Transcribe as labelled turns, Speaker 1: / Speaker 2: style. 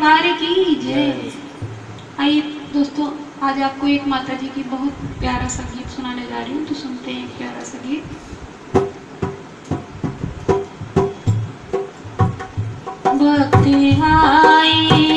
Speaker 1: कार्य की जय। आइए दोस्तों आज आपको एक माता जी की बहुत प्यारा संगीत सुनाने जा रही हूँ। तो सुनते हैं प्यारा संगीत भक्ति आई